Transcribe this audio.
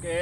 Okay.